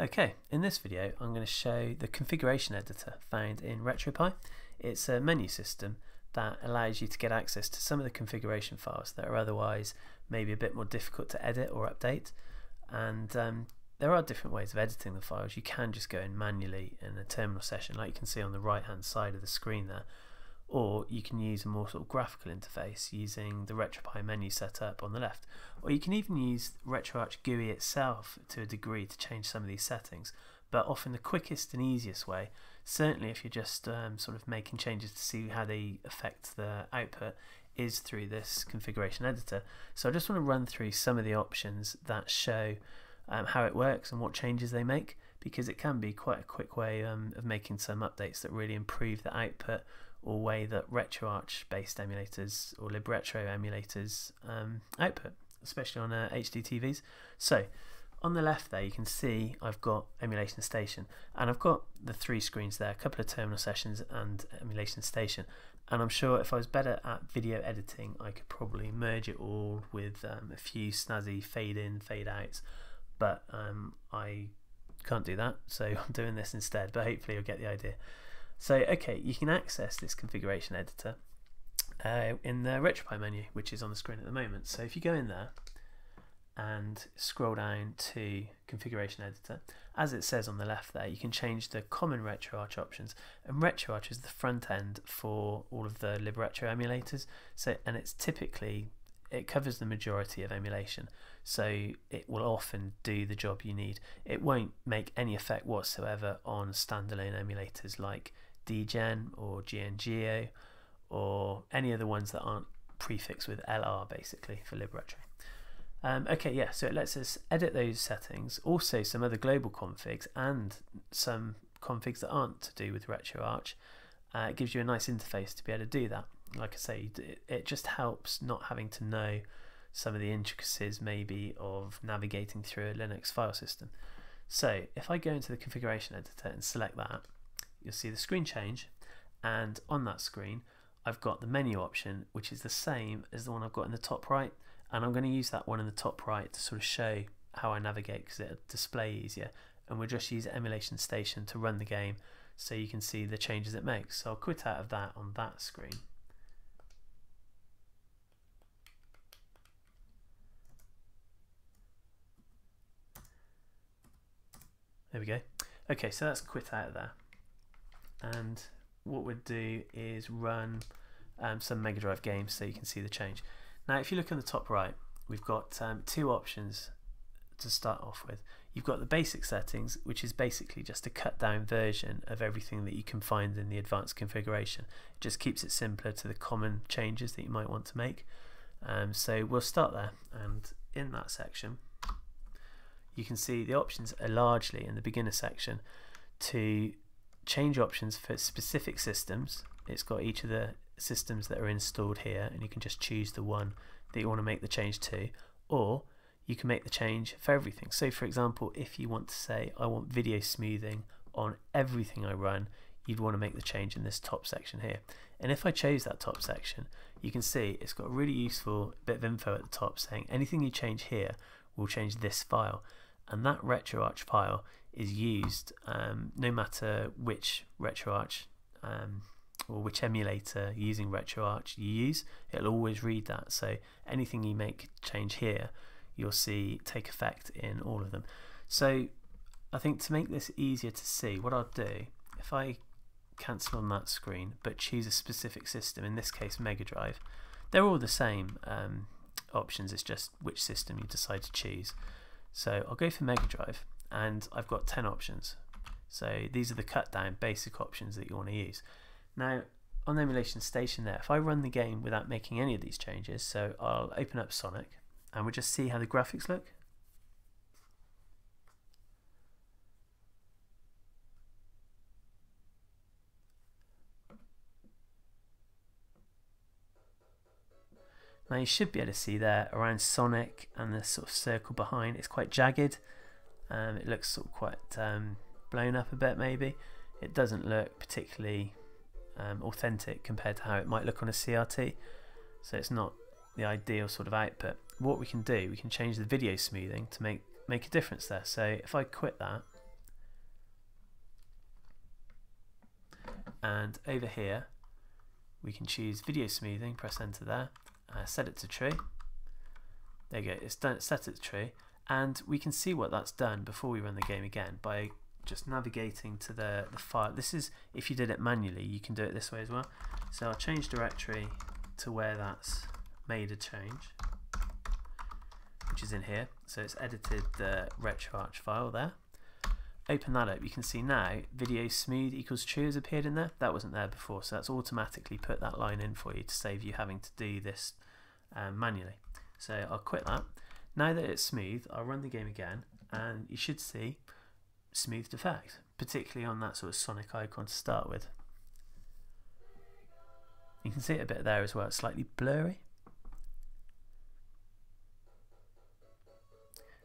Okay, in this video I'm going to show the configuration editor found in RetroPie. It's a menu system that allows you to get access to some of the configuration files that are otherwise maybe a bit more difficult to edit or update and um, there are different ways of editing the files. You can just go in manually in a terminal session like you can see on the right hand side of the screen there or you can use a more sort of graphical interface using the RetroPie menu setup on the left or you can even use RetroArch GUI itself to a degree to change some of these settings but often the quickest and easiest way certainly if you're just um, sort of making changes to see how they affect the output is through this configuration editor. So I just want to run through some of the options that show um, how it works and what changes they make because it can be quite a quick way um, of making some updates that really improve the output or way that RetroArch based emulators or libretro emulators um, output, especially on uh, HD TVs. So on the left there you can see I've got emulation station and I've got the three screens there, a couple of terminal sessions and emulation station and I'm sure if I was better at video editing I could probably merge it all with um, a few snazzy fade in fade outs but um, I can't do that so I'm doing this instead but hopefully you'll get the idea. So, okay, you can access this configuration editor uh, in the RetroPie menu, which is on the screen at the moment. So, if you go in there and scroll down to configuration editor, as it says on the left there, you can change the common RetroArch options. And RetroArch is the front end for all of the libretro emulators. So, and it's typically it covers the majority of emulation so it will often do the job you need it won't make any effect whatsoever on standalone emulators like dgen or GnGeo or any of the ones that aren't prefixed with LR basically for libretro. Um, okay, yeah, so it lets us edit those settings, also some other global configs and some configs that aren't to do with RetroArch. Uh, it gives you a nice interface to be able to do that. Like I say, it just helps not having to know some of the intricacies maybe of navigating through a Linux file system. So if I go into the configuration editor and select that, you'll see the screen change and on that screen I've got the menu option which is the same as the one I've got in the top right and I'm going to use that one in the top right to sort of show how I navigate because it'll display easier and we'll just use emulation station to run the game so you can see the changes it makes. So I'll quit out of that on that screen. There we go. Okay so that's quit out of there and what we'd do is run um, some Mega Drive games so you can see the change. Now if you look in the top right we've got um, two options to start off with. You've got the basic settings which is basically just a cut down version of everything that you can find in the advanced configuration. It just keeps it simpler to the common changes that you might want to make. Um, so we'll start there and in that section you can see the options are largely in the beginner section to change options for specific systems. It's got each of the systems that are installed here and you can just choose the one that you want to make the change to or you can make the change for everything. So for example if you want to say I want video smoothing on everything I run you'd want to make the change in this top section here and if I chose that top section you can see it's got a really useful bit of info at the top saying anything you change here will change this file and that RetroArch file is used um, no matter which RetroArch um, or which emulator using RetroArch you use, it'll always read that. So anything you make change here, you'll see take effect in all of them. So I think to make this easier to see, what I'll do, if I cancel on that screen but choose a specific system, in this case Mega Drive, they're all the same um, options, it's just which system you decide to choose. So I'll go for Mega Drive and I've got 10 options. So these are the cut down basic options that you want to use. Now on the emulation station there, if I run the game without making any of these changes, so I'll open up Sonic and we'll just see how the graphics look. Now you should be able to see there around Sonic and the sort of circle behind, it's quite jagged. Um, it looks sort of quite um, blown up a bit maybe. It doesn't look particularly um, authentic compared to how it might look on a CRT. So it's not the ideal sort of output. What we can do, we can change the video smoothing to make, make a difference there. So if I quit that, and over here we can choose video smoothing press enter there uh, set it to true. There you go, it's done, set it to true, and we can see what that's done before we run the game again by just navigating to the, the file. This is, if you did it manually, you can do it this way as well. So I'll change directory to where that's made a change, which is in here. So it's edited the RetroArch file there. Open that up, you can see now video smooth equals true has appeared in there. That wasn't there before, so that's automatically put that line in for you to save you having to do this um, manually. So I'll quit that. Now that it's smooth, I'll run the game again, and you should see smoothed effect, particularly on that sort of Sonic icon to start with. You can see it a bit there as well, it's slightly blurry.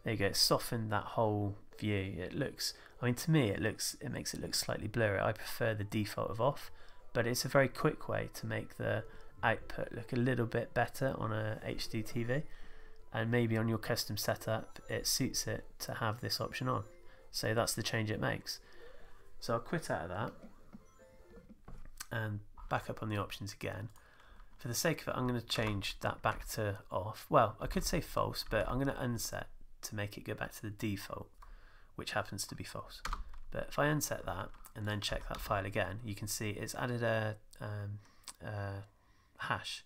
There you go, it softened that whole view. It looks, I mean to me it looks, it makes it look slightly blurry. I prefer the default of off, but it's a very quick way to make the output look a little bit better on a HD TV and maybe on your custom setup it suits it to have this option on. So that's the change it makes. So I'll quit out of that and back up on the options again. For the sake of it, I'm going to change that back to off. Well, I could say false, but I'm going to unset to make it go back to the default, which happens to be false. But if I unset that and then check that file again, you can see it's added a, um, a hash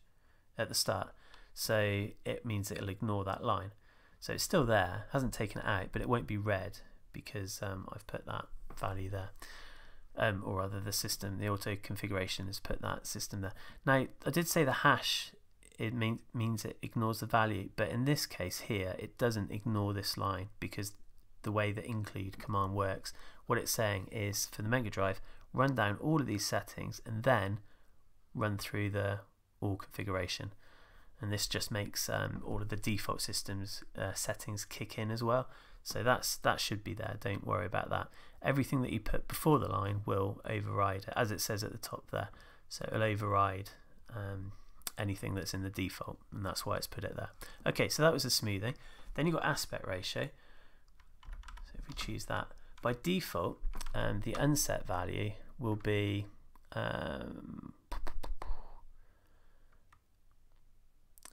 at the start. So it means it'll ignore that line. So it's still there, hasn't taken it out, but it won't be red because um, I've put that value there. Um, or rather the system, the auto configuration has put that system there. Now, I did say the hash it mean, means it ignores the value, but in this case here, it doesn't ignore this line because the way the include command works, what it's saying is for the Mega Drive, run down all of these settings and then run through the all configuration. And this just makes um, all of the default systems uh, settings kick in as well. So that's that should be there. Don't worry about that. Everything that you put before the line will override as it says at the top there. So it'll override um, anything that's in the default, and that's why it's put it there. Okay, so that was the smoothing. Then you've got aspect ratio. We choose that, by default, um, the unset value will be um,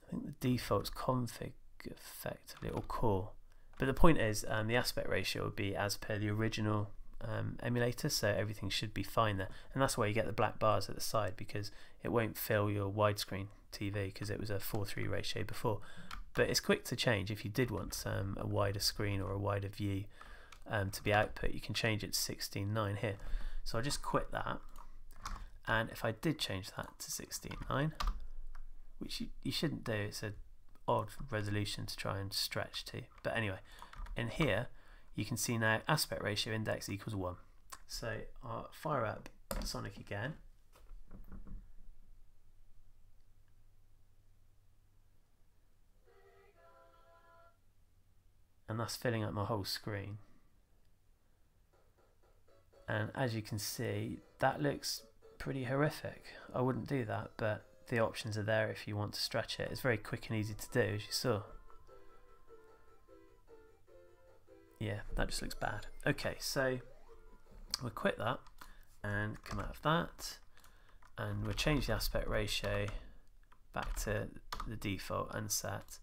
I think the default's config effectively or core. But the point is, um, the aspect ratio would be as per the original um, emulator, so everything should be fine there. And that's why you get the black bars at the side because it won't fill your widescreen TV because it was a 4:3 ratio before. But it's quick to change if you did want um, a wider screen or a wider view um, to be output. You can change it to 16:9 here. So I'll just quit that. And if I did change that to 16:9, which you, you shouldn't do, it's an odd resolution to try and stretch to. But anyway, in here you can see now aspect ratio index equals 1. So I'll fire up Sonic again. And that's filling up my whole screen. And as you can see, that looks pretty horrific. I wouldn't do that, but the options are there if you want to stretch it. It's very quick and easy to do, as you saw. Yeah, that just looks bad. Okay, so we'll quit that and come out of that and we'll change the aspect ratio back to the default unset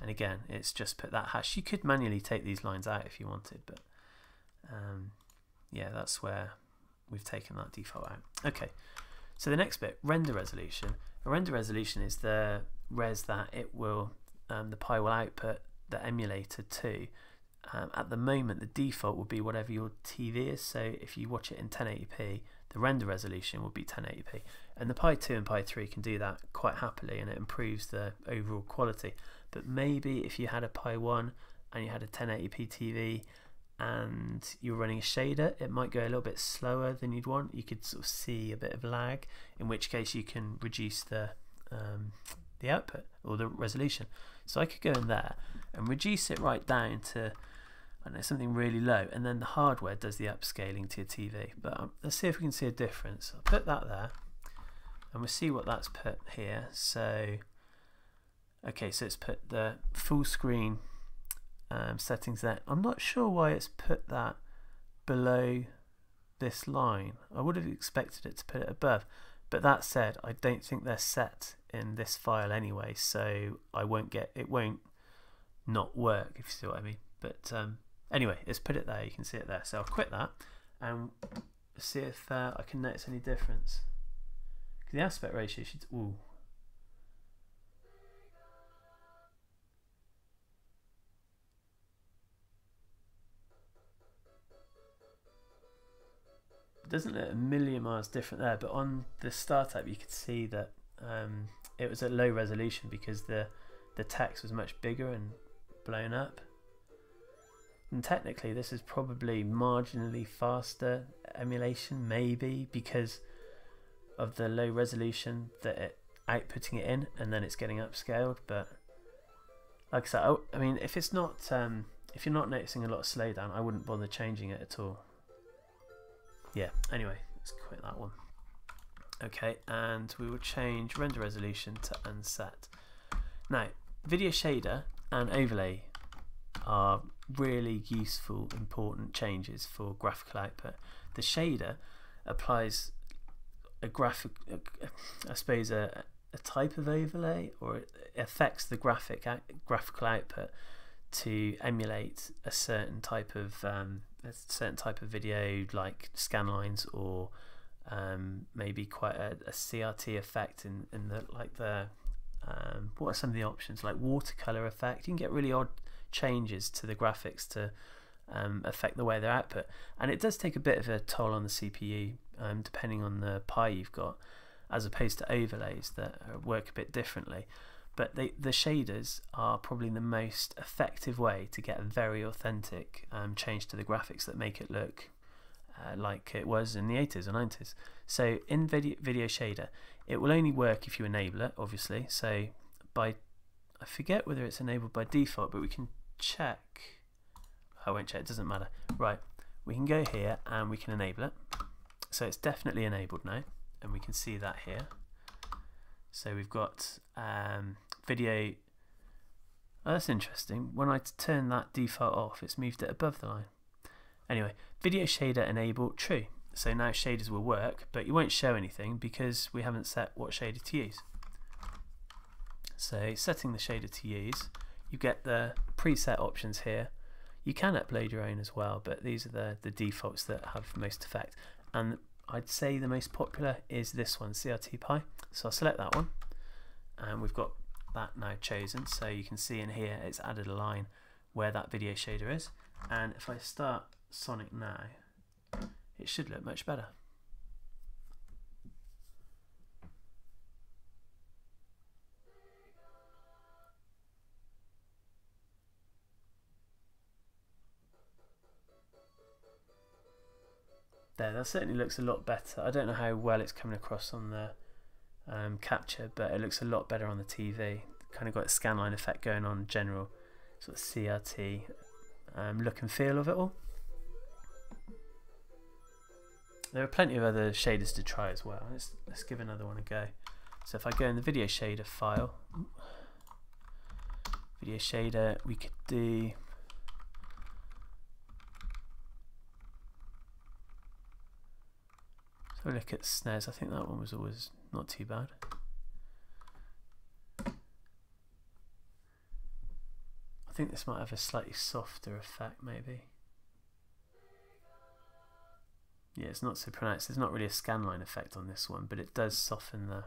and again it's just put that hash you could manually take these lines out if you wanted but um, yeah that's where we've taken that default out. Okay so the next bit render resolution. A render resolution is the res that it will um, the Pi will output the emulator to. Um, at the moment the default will be whatever your TV is. So if you watch it in 1080p the render resolution will be 1080p and the Pi 2 and Pi 3 can do that quite happily and it improves the overall quality. But maybe if you had a Pi 1 and you had a 1080p TV and you're running a shader it might go a little bit slower than you'd want you could sort of see a bit of lag in which case you can reduce the um, the output or the resolution so I could go in there and reduce it right down to I know, something really low, and then the hardware does the upscaling to your TV. But um, let's see if we can see a difference. I'll put that there, and we'll see what that's put here. So, okay, so it's put the full screen um, settings there. I'm not sure why it's put that below this line. I would have expected it to put it above. But that said, I don't think they're set in this file anyway, so I won't get it won't not work if you see what I mean. But um, anyway, let's put it there. You can see it there. So I'll quit that and see if uh, I can notice any difference. The aspect ratio should. Ooh. Doesn't look a million miles different there, but on the startup you could see that um, it was at low resolution because the the text was much bigger and blown up. And technically, this is probably marginally faster emulation, maybe because of the low resolution that it outputting it in, and then it's getting upscaled. But like I said, I, I mean, if it's not, um, if you're not noticing a lot of slowdown, I wouldn't bother changing it at all. Yeah. Anyway, let's quit that one. Okay, and we will change render resolution to unset. Now, video shader and overlay are really useful, important changes for graphical output. The shader applies a graphic, I suppose, a, a type of overlay, or it affects the graphic graphical output to emulate a certain type of um, a certain type of video, like scan lines, or um, maybe quite a, a, CRT effect in in the like the um, what are some of the options like watercolor effect? You can get really odd changes to the graphics to um, affect the way they're output, and it does take a bit of a toll on the CPU um, depending on the Pi you've got, as opposed to overlays that work a bit differently. But they, the shaders are probably the most effective way to get a very authentic um, change to the graphics that make it look uh, like it was in the 80s or 90s. So in video, video shader, it will only work if you enable it, obviously. So by, I forget whether it's enabled by default, but we can check. I won't check, it doesn't matter. Right, we can go here and we can enable it. So it's definitely enabled now, and we can see that here. So we've got um, video. Oh, that's interesting. When I turn that default off, it's moved it above the line. Anyway, video shader enable true. So now shaders will work, but you won't show anything because we haven't set what shader to use. So setting the shader to use, you get the preset options here. You can upload your own as well, but these are the, the defaults that have most effect. And I'd say the most popular is this one, CRT Pi. So I'll select that one, and we've got that now chosen. So you can see in here it's added a line where that video shader is. And if I start Sonic now, it should look much better. There, that certainly looks a lot better. I don't know how well it's coming across on the um, capture, but it looks a lot better on the TV. Kind of got a scanline effect going on, general sort of CRT um, look and feel of it all. There are plenty of other shaders to try as well. Let's, let's give another one a go. So if I go in the video shader file, video shader, we could do So look at snares. I think that one was always not too bad. I think this might have a slightly softer effect maybe. Yeah, it's not so pronounced. There's not really a scanline effect on this one, but it does soften the...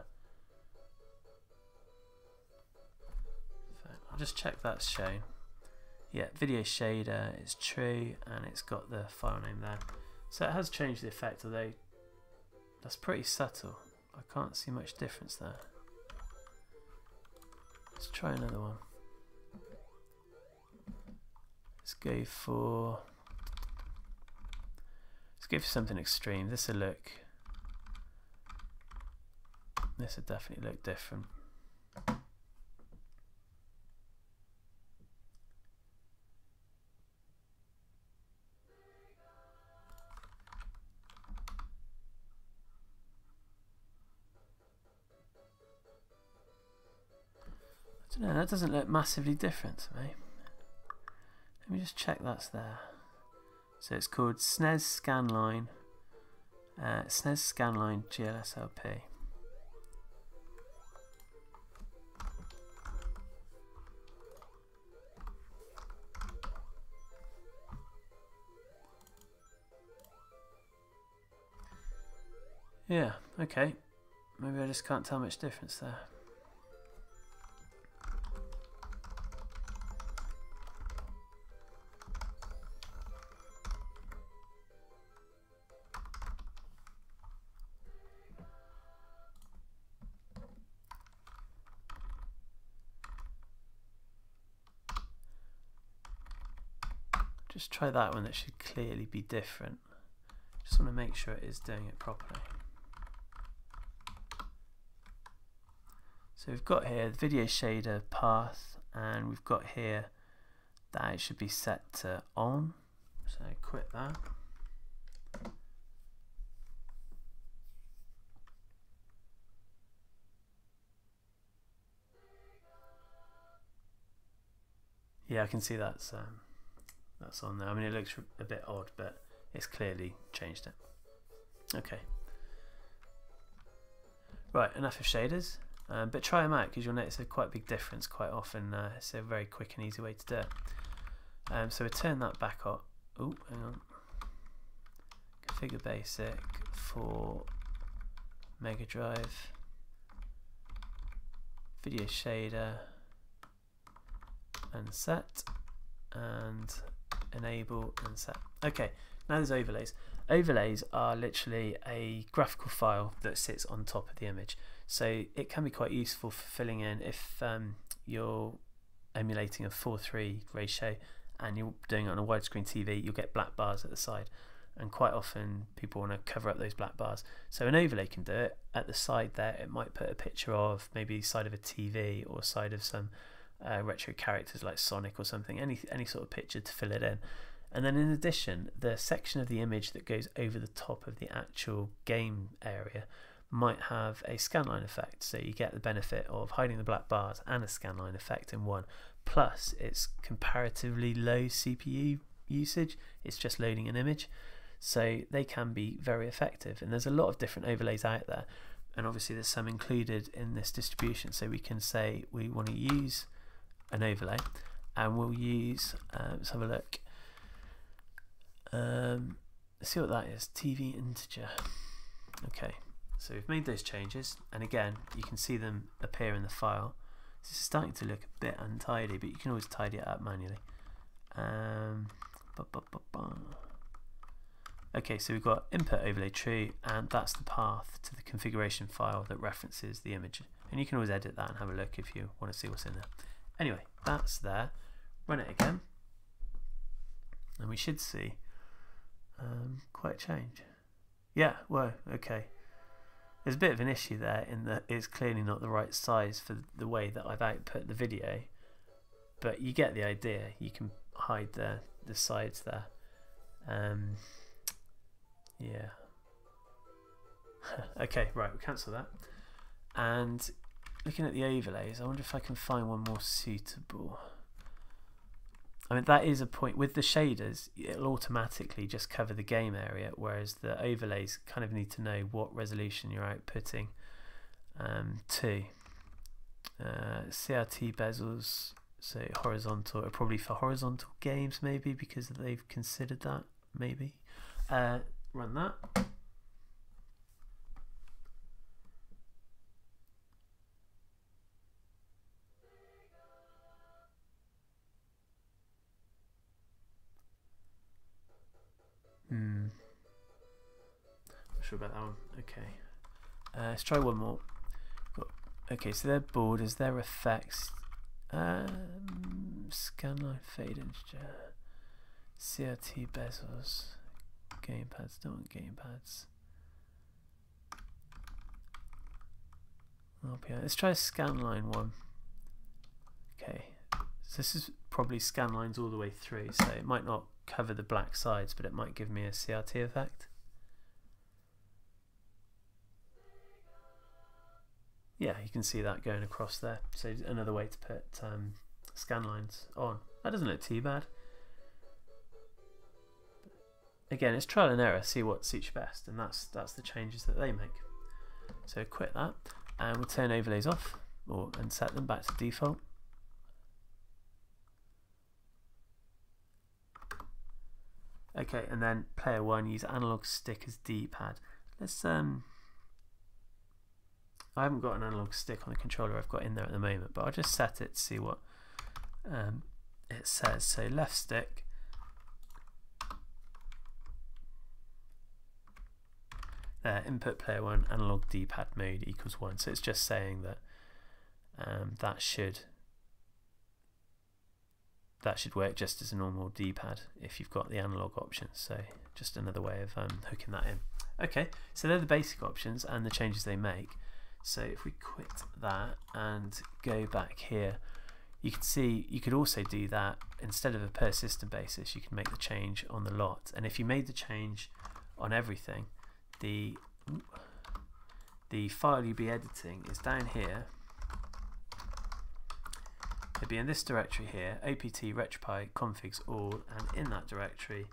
I'll just check that's shown. Yeah, video shader is true, and it's got the file name there. So it has changed the effect, although that's pretty subtle. I can't see much difference there. Let's try another one. Let's go for let's go for something extreme. This will look. This will definitely look different. Know, that doesn't look massively different to me. Let me just check that's there. So it's called SNES Scanline Uh, SNES Scanline GLSLP. Yeah, okay. Maybe I just can't tell much difference there. Try that one that should clearly be different. Just want to make sure it is doing it properly. So we've got here the video shader path and we've got here that it should be set to on. So quit that. Yeah, I can see that's um, that's on there. I mean, it looks a bit odd, but it's clearly changed it. Okay. Right, enough of shaders. Um, but try them out because you'll notice a quite big difference quite often. Uh, it's a very quick and easy way to do it. Um, so we turn that back up. Oh, hang on. Configure basic for Mega Drive. Video shader and set and enable and set. Okay, now there's overlays. Overlays are literally a graphical file that sits on top of the image. So it can be quite useful for filling in if um, you're emulating a 4-3 ratio and you're doing it on a widescreen TV, you'll get black bars at the side. And quite often people want to cover up those black bars. So an overlay can do it. At the side there, it might put a picture of maybe side of a TV or side of some uh, retro characters like Sonic or something, any, any sort of picture to fill it in. And then in addition, the section of the image that goes over the top of the actual game area might have a scanline effect. So you get the benefit of hiding the black bars and a scanline effect in one. Plus, it's comparatively low CPU usage. It's just loading an image. So they can be very effective. And there's a lot of different overlays out there. And obviously, there's some included in this distribution. So we can say we want to use an overlay and we'll use, um, let's have a look. Um, let's see what that is. TV integer. Okay. So we've made those changes and again you can see them appear in the file. This is starting to look a bit untidy but you can always tidy it up manually. Um, okay so we've got input overlay true and that's the path to the configuration file that references the image and you can always edit that and have a look if you want to see what's in there. Anyway that's there. Run it again. And we should see um, quite a change. Yeah, well, okay. There's a bit of an issue there in that it's clearly not the right size for the way that I've output the video. But you get the idea. You can hide the, the sides there. Um, yeah. Okay right we'll cancel that. And looking at the overlays I wonder if I can find one more suitable. I mean that is a point with the shaders it'll automatically just cover the game area whereas the overlays kind of need to know what resolution you're outputting um, to. Uh, CRT bezels so horizontal probably for horizontal games maybe because they've considered that maybe. Uh, run that about that one. Okay. Uh, let's try one more. Okay, so their borders, their effects. Um, scanline fade integer. CRT bezels. Gamepads, don't want gamepads. Let's try a scanline one. Okay. So this is probably scanlines all the way through, so it might not cover the black sides, but it might give me a CRT effect. Yeah, you can see that going across there. So another way to put um, scan lines on. That doesn't look too bad. again, it's trial and error. See what suits you best, and that's that's the changes that they make. So quit that, and we'll turn overlays off, or and set them back to default. Okay, and then player one use analog stick as D-pad. Let's um. I haven't got an analog stick on the controller I've got in there at the moment, but I'll just set it to see what um, it says. So left stick. There, input player one, analog D-pad mode equals one. So it's just saying that um, that should that should work just as a normal D-pad if you've got the analog options. So just another way of um, hooking that in. Okay, so they're the basic options and the changes they make. So if we quit that and go back here, you can see you could also do that instead of a per system basis. You can make the change on the lot, and if you made the change on everything, the the file you'll be editing is down here It'll be in this directory here, opt retropie configs all, and in that directory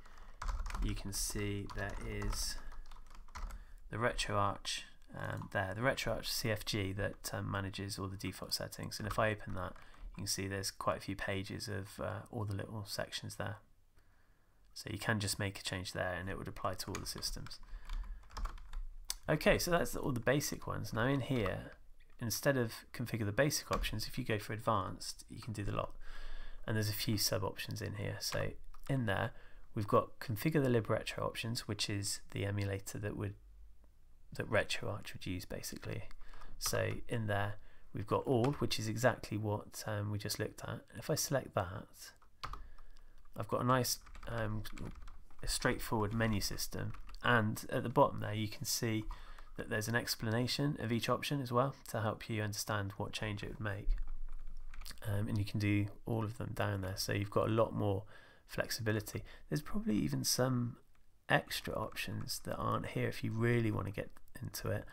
you can see there is the RetroArch um, there, the RetroArch CFG that um, manages all the default settings. And if I open that, you can see there's quite a few pages of uh, all the little sections there. So you can just make a change there and it would apply to all the systems. Okay, so that's all the basic ones. Now in here, instead of configure the basic options, if you go for advanced, you can do the lot. And there's a few sub options in here. So in there, we've got configure the libretro options, which is the emulator that would that RetroArch would use basically. So in there, we've got all, which is exactly what um, we just looked at. If I select that, I've got a nice um, a straightforward menu system and at the bottom there you can see that there's an explanation of each option as well to help you understand what change it would make. Um, and you can do all of them down there, so you've got a lot more flexibility. There's probably even some extra options that aren't here if you really want to get into it,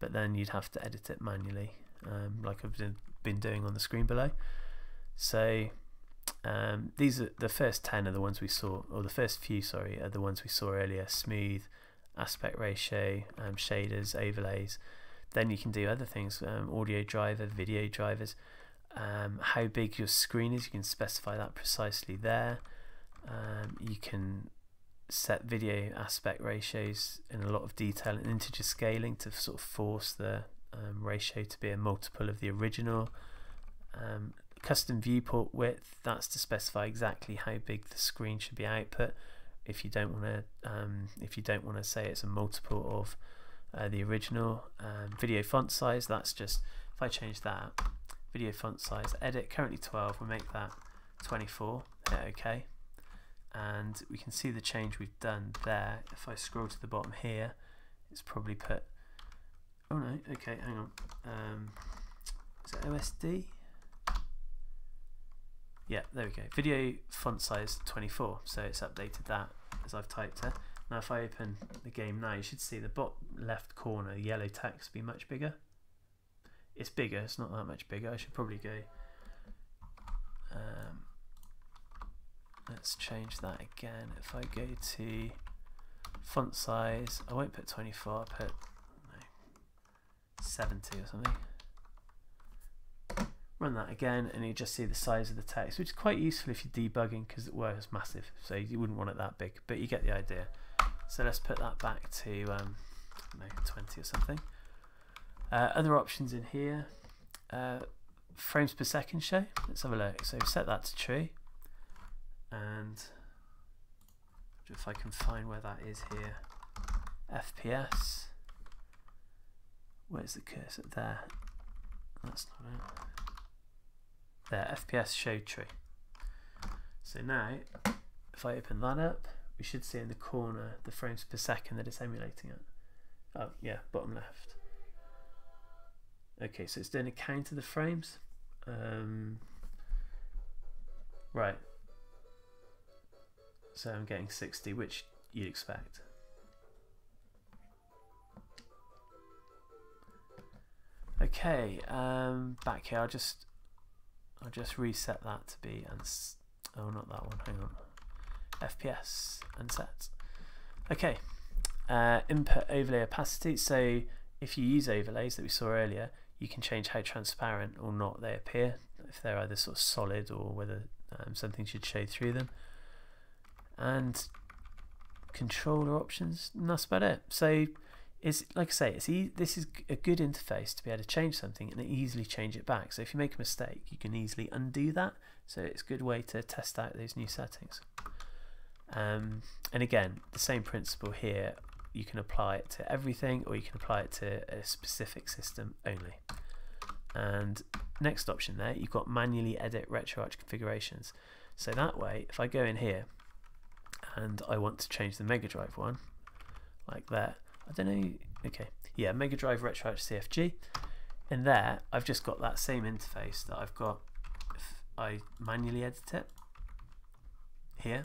but then you'd have to edit it manually, um, like I've been doing on the screen below. So um, these are the first 10 are the ones we saw, or the first few, sorry, are the ones we saw earlier smooth, aspect ratio, um, shaders, overlays. Then you can do other things um, audio driver, video drivers. Um, how big your screen is, you can specify that precisely there. Um, you can set video aspect ratios in a lot of detail and integer scaling to sort of force the um, ratio to be a multiple of the original. Um, custom viewport width, that's to specify exactly how big the screen should be output if you don't want to um, if you don't want to say it's a multiple of uh, the original um, video font size that's just if I change that video font size edit currently 12 we'll make that 24 hit OK and we can see the change we've done there if I scroll to the bottom here it's probably put oh no okay hang on um, is it OSD yeah, there we go. Video font size 24, so it's updated that as I've typed it. Now if I open the game now, you should see the bottom left corner, yellow text be much bigger. It's bigger, it's not that much bigger. I should probably go... Um, let's change that again. If I go to font size, I won't put 24, I'll put no, 70 or something. Run that again and you just see the size of the text which is quite useful if you're debugging because it was massive so you wouldn't want it that big but you get the idea. So let's put that back to um, 20 or something. Uh, other options in here uh, frames per second show. Let's have a look. So set that to true and if I can find where that is here FPS where's the cursor there that's not it there, FPS show tree So now, if I open that up, we should see in the corner the frames per second that it's emulating it. Oh, yeah, bottom left. Okay, so it's doing a count of the frames. Um, right. So I'm getting 60, which you'd expect. Okay, um, back here, I'll just I'll just reset that to be, and oh not that one, hang on, FPS and set. Okay, uh, input overlay opacity. So if you use overlays that we saw earlier, you can change how transparent or not they appear, if they're either sort of solid or whether um, something should show through them. And controller options, and that's about it. So it's like I say, it's e this is a good interface to be able to change something and easily change it back. So if you make a mistake, you can easily undo that. So it's a good way to test out those new settings. Um, and again, the same principle here. You can apply it to everything, or you can apply it to a specific system only. And next option there, you've got manually edit RetroArch configurations. So that way, if I go in here and I want to change the Mega Drive one, like that, I don't know, okay, yeah, Mega Drive RetroArch CFG. In there, I've just got that same interface that I've got if I manually edit it here.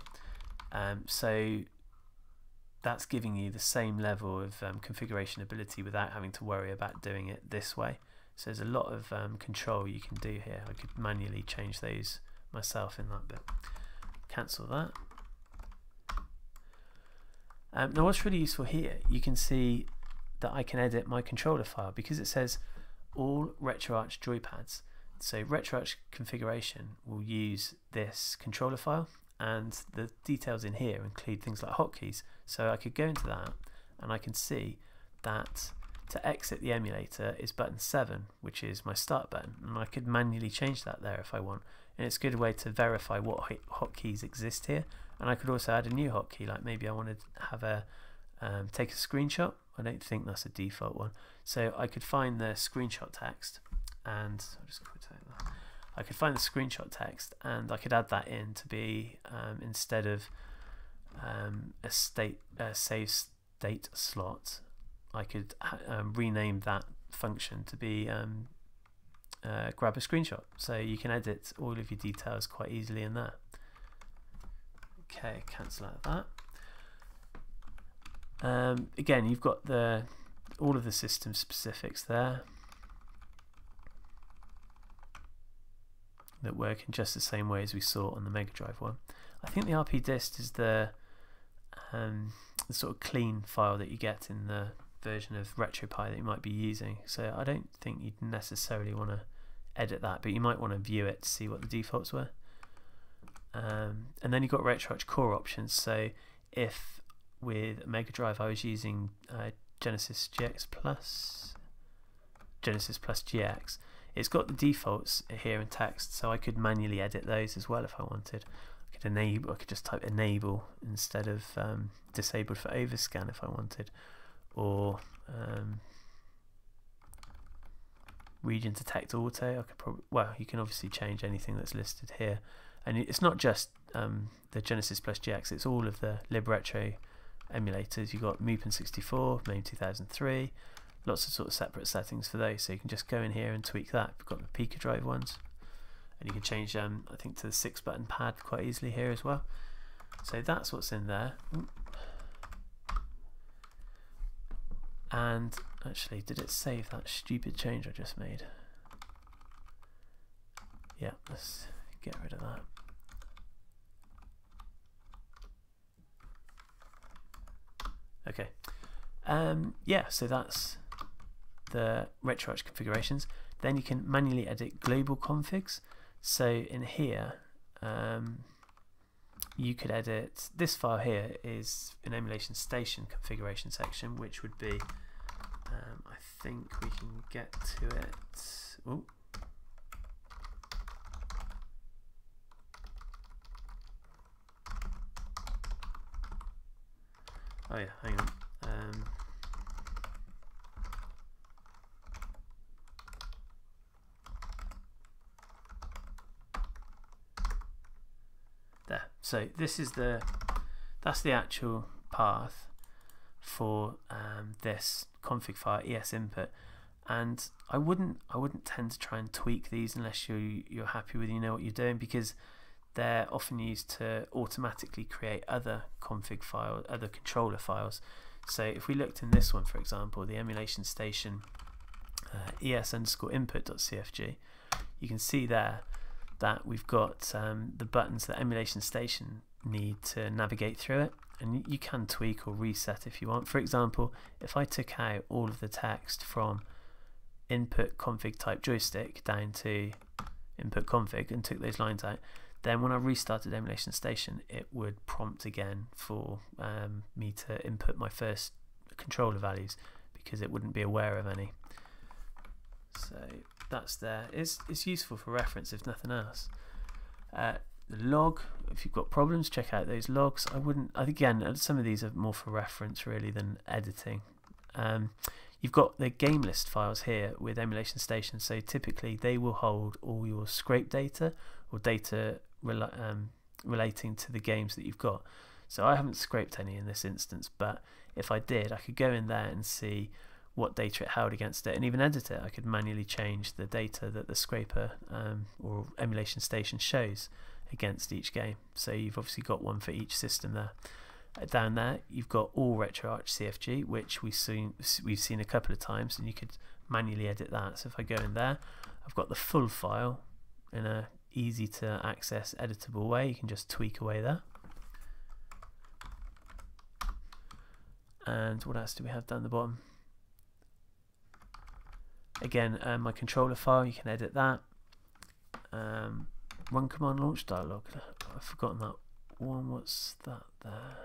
Um, so that's giving you the same level of um, configuration ability without having to worry about doing it this way. So there's a lot of um, control you can do here. I could manually change those myself in that bit. Cancel that. Um, now what's really useful here, you can see that I can edit my controller file because it says all RetroArch joypads. So RetroArch configuration will use this controller file and the details in here include things like hotkeys. So I could go into that and I can see that to exit the emulator is button 7 which is my start button and I could manually change that there if I want and it's a good way to verify what hotkeys exist here and I could also add a new hotkey like maybe I want to have a um, take a screenshot. I don't think that's a default one. So I could find the screenshot text and I'll just that. I could find the screenshot text and I could add that in to be um, instead of um, a state a save state slot I could um, rename that function to be um, uh, grab a screenshot. So you can edit all of your details quite easily in there okay cancel out that um, again you've got the all of the system specifics there that work in just the same way as we saw on the Mega Drive one. I think the RP dist is the, um, the sort of clean file that you get in the version of RetroPie that you might be using. So I don't think you'd necessarily want to edit that, but you might want to view it to see what the defaults were. Um, and then you've got RetroArch core options. So if with Mega Drive I was using uh, Genesis GX Plus, Genesis Plus GX, it's got the defaults here in text, so I could manually edit those as well if I wanted. I could enable, I could just type enable instead of um, disabled for overscan if I wanted, or um, region detect auto. I could probably well, you can obviously change anything that's listed here, and it's not just um, the Genesis Plus GX. It's all of the LibRetro emulators. You've got Mupen64, MAME 2003 lots of sort of separate settings for those. So you can just go in here and tweak that. We've got the PicoDrive ones. And you can change them I think to the six button pad quite easily here as well. So that's what's in there. And actually did it save that stupid change I just made? Yeah let's get rid of that okay um, yeah so that's the RetroArch configurations. Then you can manually edit global configs. So in here, um, you could edit this file here is an emulation station configuration section, which would be, um, I think we can get to it. Ooh. Oh yeah, hang on. Um, So this is the that's the actual path for um, this config file es input and I wouldn't I wouldn't tend to try and tweak these unless you you're happy with you know what you're doing because they're often used to automatically create other config files other controller files so if we looked in this one for example the emulation station uh, es underscore input.cfg you can see there that we've got um, the buttons that emulation station need to navigate through it and you can tweak or reset if you want. For example, if I took out all of the text from input config type joystick down to input config and took those lines out, then when I restarted Emulation Station, it would prompt again for um, me to input my first controller values because it wouldn't be aware of any. So that's there. It's, it's useful for reference if nothing else. Uh, the log, if you've got problems, check out those logs. I wouldn't, again, uh, some of these are more for reference really than editing. Um, you've got the game list files here with Emulation Station, so typically they will hold all your scrape data or data um, relating to the games that you've got. So I haven't scraped any in this instance, but if I did, I could go in there and see what data it held against it and even edit it. I could manually change the data that the scraper um, or emulation station shows against each game. So you've obviously got one for each system there. Uh, down there, you've got all RetroArch CFG, which we've seen we've seen a couple of times, and you could manually edit that. So if I go in there, I've got the full file in a easy to access editable way. You can just tweak away there. And what else do we have down the bottom? Again, um, my controller file, you can edit that. Um, run command launch dialog. I've forgotten that one. What's that there?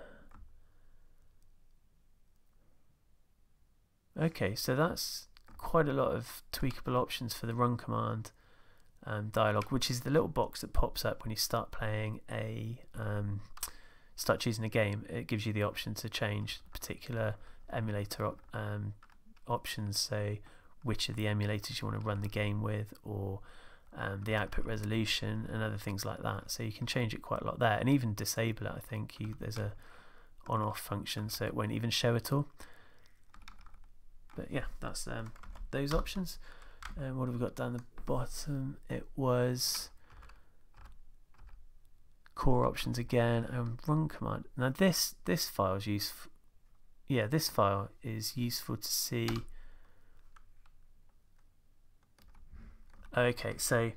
Okay, so that's quite a lot of tweakable options for the run command um, dialog, which is the little box that pops up when you start playing a um, start choosing a game. It gives you the option to change particular emulator op um, options, so which of the emulators you want to run the game with, or um, the output resolution and other things like that. So you can change it quite a lot there, and even disable it. I think you, there's a on-off function, so it won't even show at all. But yeah, that's um, those options. And what have we got down the bottom? It was core options again and run command. Now this this file is useful. Yeah, this file is useful to see Okay, so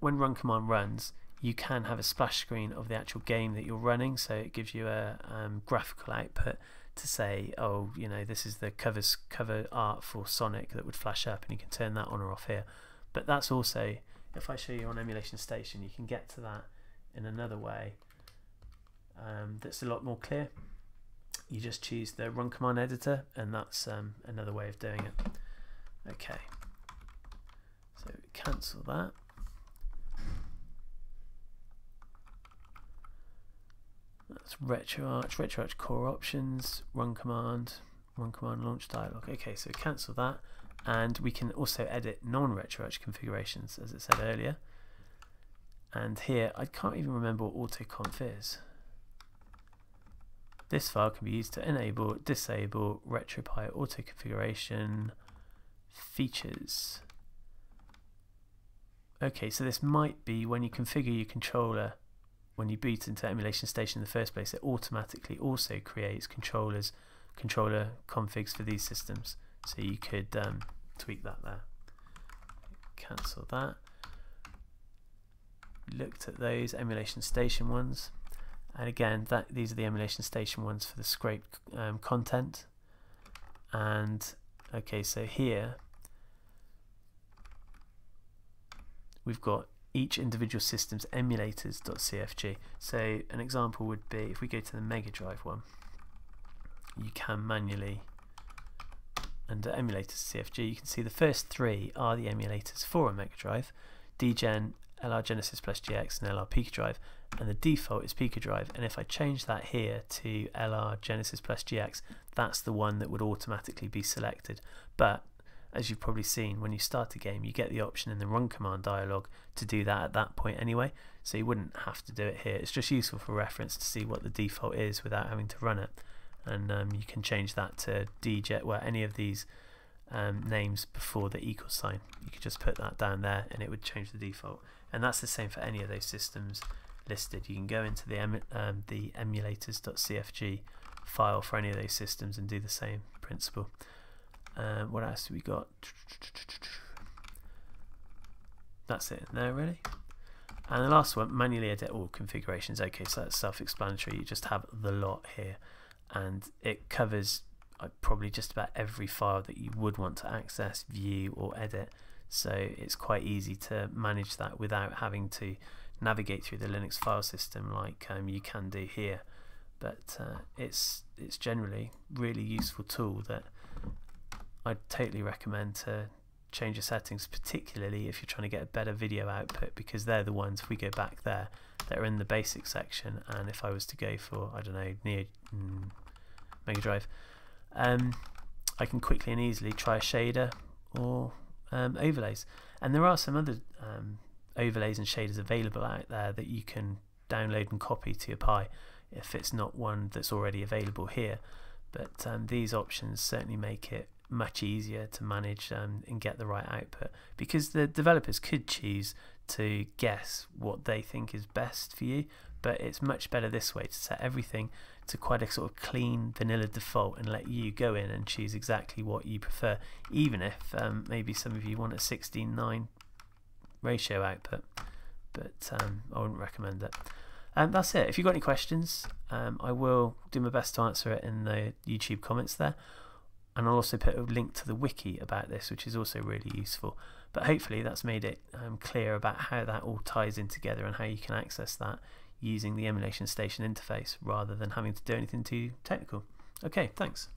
when run command runs, you can have a splash screen of the actual game that you're running, so it gives you a um, graphical output to say, oh, you know, this is the covers cover art for Sonic that would flash up, and you can turn that on or off here. But that's also, if I show you on Emulation Station, you can get to that in another way um, that's a lot more clear. You just choose the run command editor, and that's um, another way of doing it. Okay. So cancel that. That's RetroArch, RetroArch core options, run command, run command launch dialog. Okay, so cancel that. And we can also edit non-RetroArch configurations, as it said earlier. And here, I can't even remember what autoconf is. This file can be used to enable, disable RetroPie auto configuration features. Okay, so this might be when you configure your controller, when you boot into Emulation Station in the first place, it automatically also creates controllers, controller configs for these systems. So you could um, tweak that there. Cancel that. Looked at those Emulation Station ones. And again, that these are the Emulation Station ones for the scraped um, content. And okay, so here we've got each individual system's emulators.cfg. So an example would be if we go to the Mega Drive one, you can manually under emulators CFG you can see the first three are the emulators for a Mega Drive, DGen, LR Genesis Plus GX and LR PicoDrive and the default is PicoDrive and if I change that here to LR Genesis Plus GX that's the one that would automatically be selected but as you've probably seen, when you start a game, you get the option in the run command dialog to do that at that point anyway, so you wouldn't have to do it here. It's just useful for reference to see what the default is without having to run it. And um, you can change that to dgen, where any of these um, names before the equal sign. You could just put that down there and it would change the default. And that's the same for any of those systems listed. You can go into the, um, the emulators.cfg file for any of those systems and do the same principle. Um, what else do we got? That's it there really. And the last one, manually edit all configurations. Okay, so that's self-explanatory. You just have the lot here, and it covers uh, probably just about every file that you would want to access, view, or edit. So it's quite easy to manage that without having to navigate through the Linux file system like um, you can do here. But uh, it's it's generally really useful tool that I'd totally recommend to change your settings, particularly if you're trying to get a better video output, because they're the ones, if we go back there, that are in the basic section. And if I was to go for, I don't know, Neo mm, Mega Drive, um, I can quickly and easily try a shader or um, overlays. And there are some other um, overlays and shaders available out there that you can download and copy to your Pi if it's not one that's already available here. But um, these options certainly make it much easier to manage um, and get the right output because the developers could choose to guess what they think is best for you but it's much better this way to set everything to quite a sort of clean vanilla default and let you go in and choose exactly what you prefer even if um, maybe some of you want a 16:9 ratio output but um, I wouldn't recommend it. And um, that's it. If you've got any questions um, I will do my best to answer it in the YouTube comments there and I'll also put a link to the wiki about this which is also really useful but hopefully that's made it um, clear about how that all ties in together and how you can access that using the emulation station interface rather than having to do anything too technical. Okay thanks